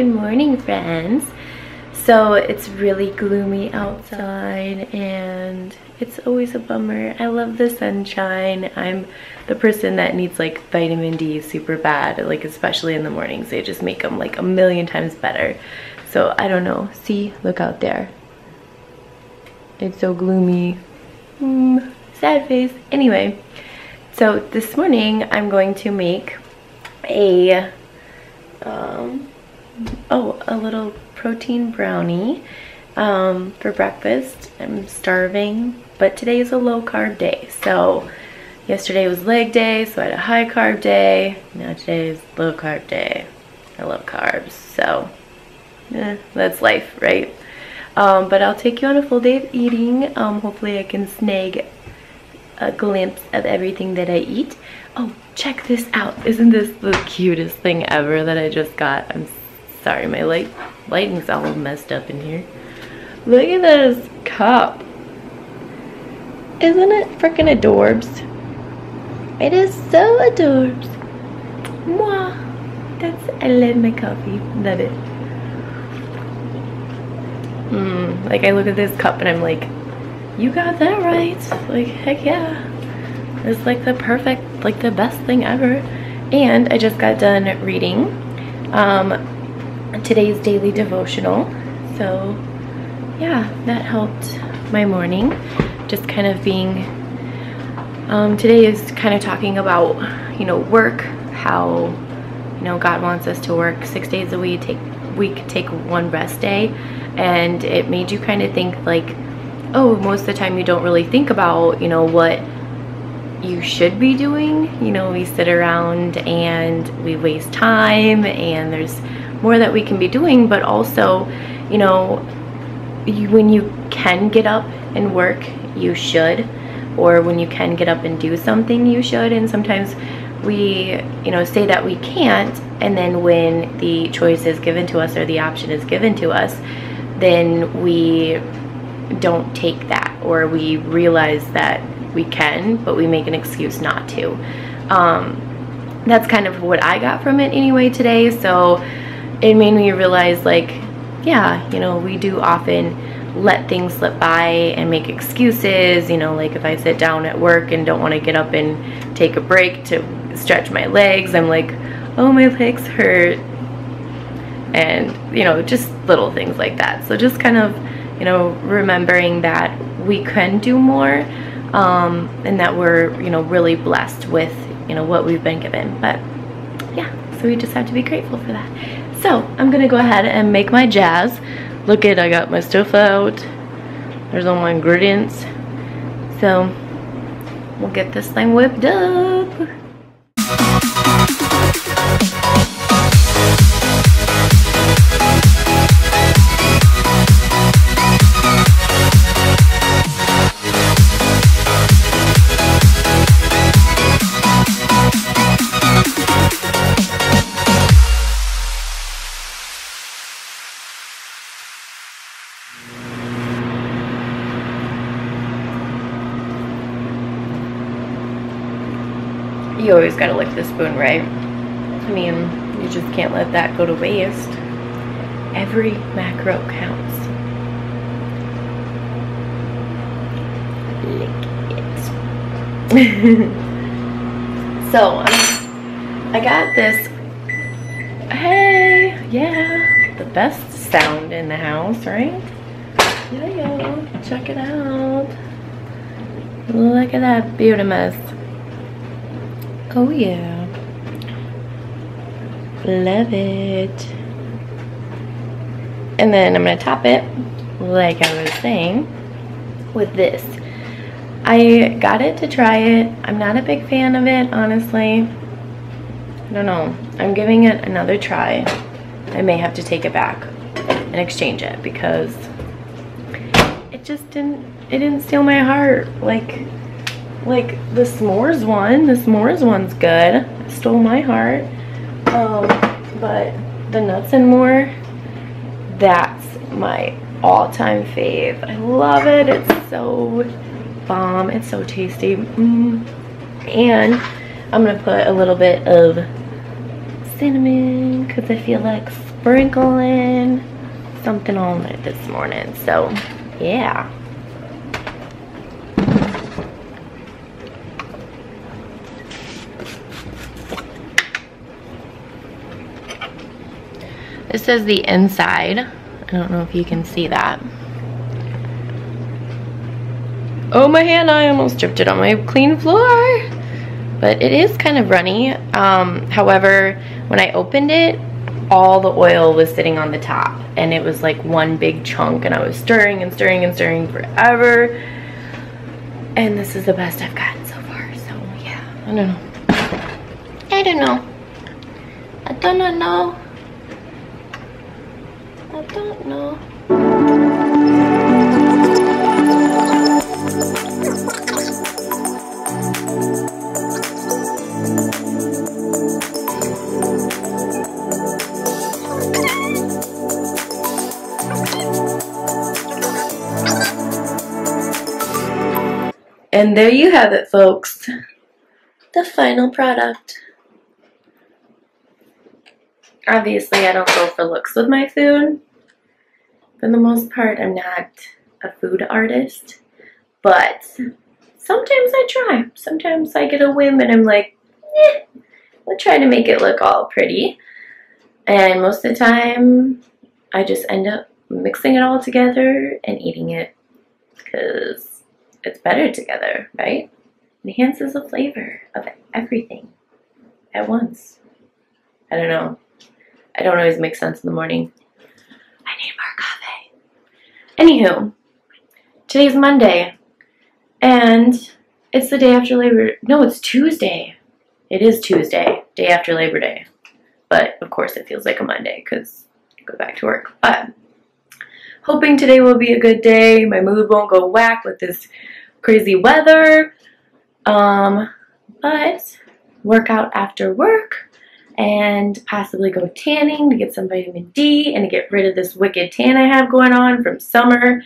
Good morning, friends. So it's really gloomy outside and it's always a bummer. I love the sunshine. I'm the person that needs like vitamin D super bad, like especially in the mornings. They just make them like a million times better. So I don't know. See, look out there. It's so gloomy. Mm, sad face. Anyway, so this morning I'm going to make a um, oh, a little protein brownie um, for breakfast. I'm starving, but today is a low carb day. So yesterday was leg day, so I had a high carb day. Now today is low carb day. I love carbs, so eh, that's life, right? Um, but I'll take you on a full day of eating. Um, hopefully I can snag a glimpse of everything that I eat. Oh, check this out. Isn't this the cutest thing ever that I just got? I'm sorry, my light lighting's all messed up in here. Look at this cup. Isn't it freaking adorbs? It is so adorbs. Mwah. That's, I love my coffee. Love it. Mmm, like I look at this cup and I'm like, you got that right. Like, heck yeah. It's like the perfect, like the best thing ever. And I just got done reading um, today's daily devotional. So yeah, that helped my morning. Just kind of being, um, today is kind of talking about, you know, work, how, you know, God wants us to work six days a week, take, week, take one rest day. And it made you kind of think like, oh, most of the time you don't really think about, you know, what you should be doing. You know, we sit around and we waste time and there's more that we can be doing, but also, you know, you, when you can get up and work, you should. Or when you can get up and do something, you should. And sometimes we, you know, say that we can't, and then when the choice is given to us or the option is given to us, then we don't take that or we realize that we can, but we make an excuse not to. Um, that's kind of what I got from it anyway today. So it made me realize like, yeah, you know, we do often let things slip by and make excuses. You know, like if I sit down at work and don't want to get up and take a break to stretch my legs, I'm like, oh, my legs hurt. And, you know, just little things like that. So just kind of, you know, remembering that we can do more um, and that we're you know really blessed with you know what we've been given but yeah so we just have to be grateful for that so I'm gonna go ahead and make my jazz. Look at I got my stuff out. There's all my ingredients. So we'll get this thing whipped up always gotta lick the spoon, right? I mean, you just can't let that go to waste. Every macro counts. Lick it. so, um, I got this. Hey, yeah, the best sound in the house, right? Yeah, yeah, check it out. Look at that beauty mess. Oh yeah. Love it. And then I'm to top it, like I was saying, with this. I got it to try it. I'm not a big fan of it, honestly. I don't know. I'm giving it another try. I may have to take it back and exchange it because it just didn't, it didn't steal my heart. Like, like the s'mores one the s'mores one's good it stole my heart um, but the nuts and more that's my all-time fave i love it it's so bomb it's so tasty mm. and i'm gonna put a little bit of cinnamon because i feel like sprinkling something on it this morning. So, yeah. This is the inside. I don't know if you can see that. Oh my hand, I almost dripped it on my clean floor. But it is kind of runny. Um, however, when I opened it, all the oil was sitting on the top and it was like one big chunk and I was stirring and stirring and stirring forever. And this is the best I've gotten so far. So yeah, I don't know. I don't know. I do not know. Don't know. And there you have it, folks. The final product. Obviously, I don't go for looks with my food. For the most part, I'm not a food artist. But sometimes I try. Sometimes I get a whim and I'm like, eh, we'll try to make it look all pretty. And most of the time, I just end up mixing it all together and eating it because it's better together, right? enhances the flavor of everything at once. I don't know. I don't always make sense in the morning. I need more. Anywho, today's Monday, and it's the day after Labor. No, it's Tuesday. It is Tuesday, day after Labor Day. But of course, it feels like a Monday because I go back to work. But hoping today will be a good day. My mood won't go whack with this crazy weather. Um, but work out after work and possibly go tanning to get some vitamin D and to get rid of this wicked tan I have going on from summer,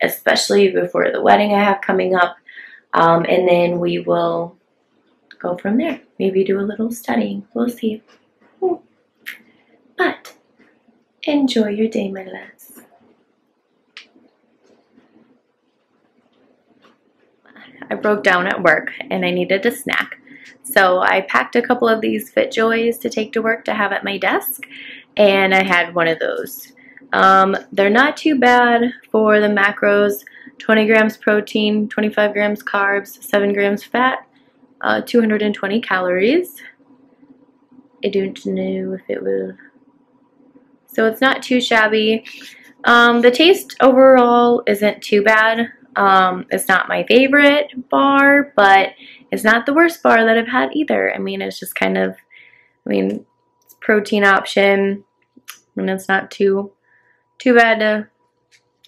especially before the wedding I have coming up. Um, and then we will go from there. Maybe do a little studying. We'll see. But enjoy your day, my loves. I broke down at work and I needed a snack. So I packed a couple of these FitJoys to take to work to have at my desk and I had one of those. Um, they're not too bad for the macros. 20 grams protein, 25 grams carbs, 7 grams fat, uh, 220 calories. I don't know if it will. So it's not too shabby. Um, the taste overall isn't too bad. Um, it's not my favorite bar, but it's not the worst bar that I've had either. I mean, it's just kind of, I mean, it's protein option, and it's not too, too bad to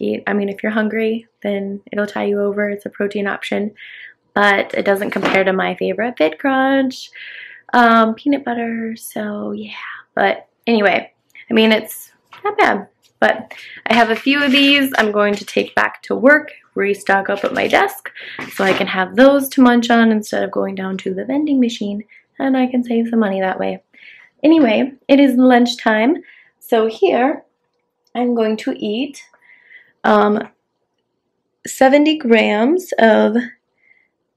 eat. I mean, if you're hungry, then it'll tie you over. It's a protein option, but it doesn't compare to my favorite Fit Crunch um, peanut butter. So yeah, but anyway, I mean, it's not bad. But I have a few of these I'm going to take back to work, restock up at my desk, so I can have those to munch on instead of going down to the vending machine, and I can save some money that way. Anyway, it is lunchtime, so here I'm going to eat um, 70 grams of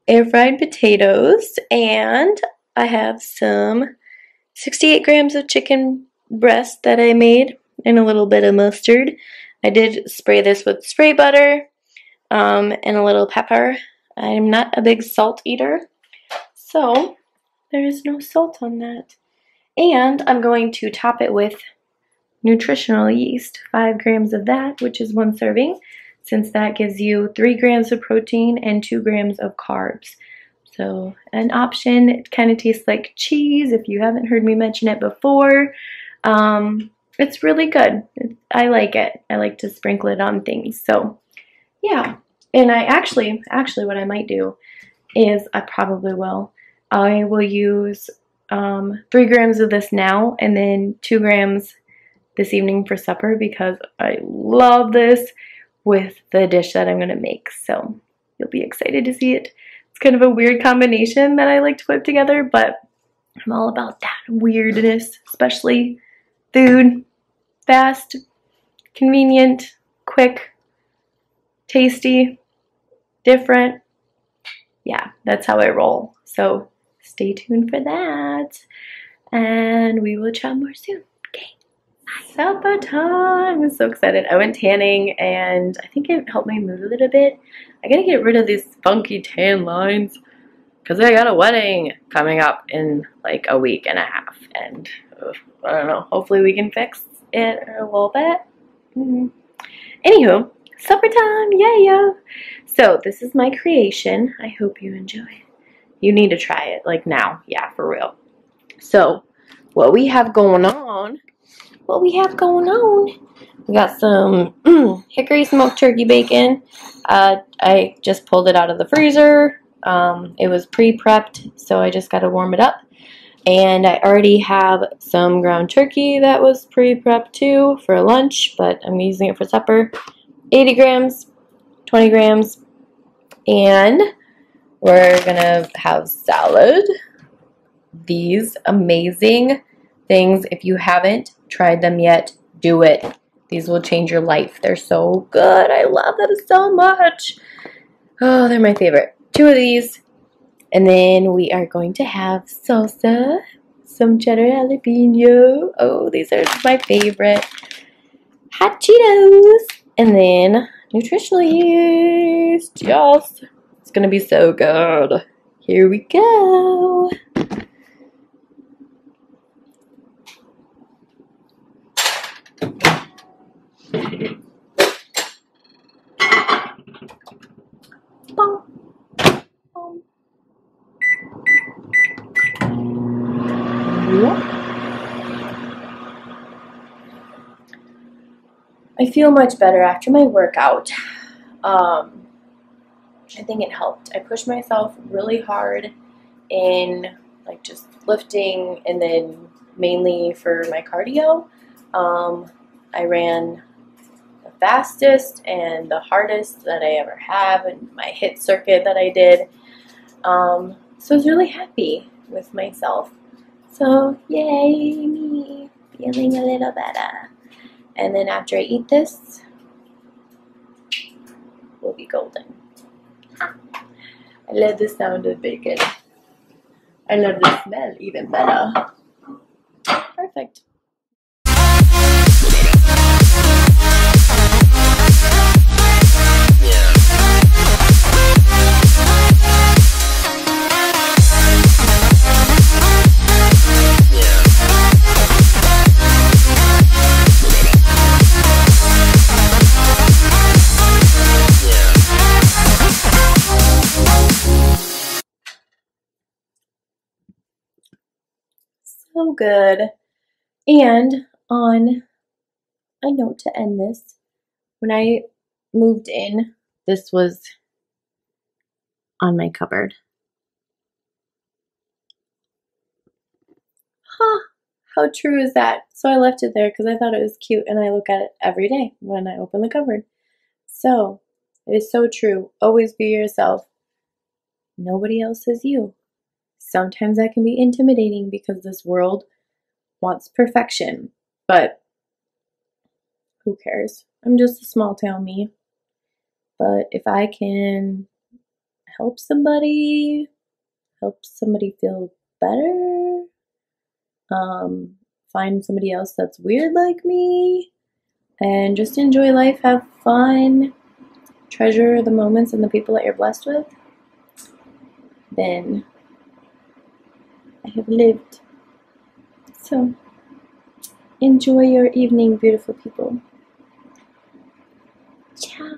air fried potatoes, and I have some 68 grams of chicken breast that I made and a little bit of mustard. I did spray this with spray butter um, and a little pepper. I'm not a big salt eater, so there is no salt on that. And I'm going to top it with nutritional yeast, 5 grams of that, which is one serving, since that gives you 3 grams of protein and 2 grams of carbs. So an option, it kind of tastes like cheese if you haven't heard me mention it before. Um, it's really good. I like it. I like to sprinkle it on things. So yeah. And I actually, actually what I might do is I probably will. I will use um, three grams of this now and then two grams this evening for supper because I love this with the dish that I'm going to make. So you'll be excited to see it. It's kind of a weird combination that I like to put together, but I'm all about that weirdness, especially food. fast, convenient, quick, tasty, different. Yeah, that's how I roll. So stay tuned for that. And we will chat more soon. Okay. Supper time. I'm so excited. I went tanning and I think it helped my mood a little bit. I gotta get rid of these funky tan lines because I got a wedding coming up in like a week and a half. And I don't know, hopefully we can fix it a little bit. Mm. Anywho, supper time, yeah, yeah. So this is my creation. I hope you enjoy it. You need to try it, like now, yeah, for real. So what we have going on, what we have going on, we got some hickory smoked turkey bacon. Uh, I just pulled it out of the freezer. Um, it was pre-prepped, so I just got to warm it up. And I already have some ground turkey that was pre-prepped too for lunch, but I'm using it for supper. 80 grams, 20 grams, and we're gonna have salad. These amazing things. If you haven't tried them yet, do it. These will change your life. They're so good. I love them so much. Oh, they're my favorite. Two of these, and then we are going to have salsa, some cheddar jalapeno. Oh, these are my favorite. Hot Cheetos. And then nutritional yeast. Yes. It's going to be so good. Here we go. I feel much better after my workout. Um, I think it helped. I pushed myself really hard in like just lifting and then mainly for my cardio. Um, I ran the fastest and the hardest that I ever have in my HIIT circuit that I did. Um, so I was really happy with myself. So yay me, feeling a little better. And then after I eat this, we'll be golden. I love the sound of bacon. I love the smell even better. Perfect. So good. And on a note to end this, when I moved in, this was on my cupboard. Huh, how true is that? So I left it there because I thought it was cute and I look at it every day when I open the cupboard. So it is so true. Always be yourself. Nobody else is you. Sometimes that can be intimidating because this world wants perfection, but who cares? I'm just a small town me. But if I can help somebody, help somebody feel better, um, find somebody else that's weird like me, and just enjoy life, have fun, treasure the moments and the people that you're blessed with, then I have lived. So, enjoy your evening, beautiful people. Ciao.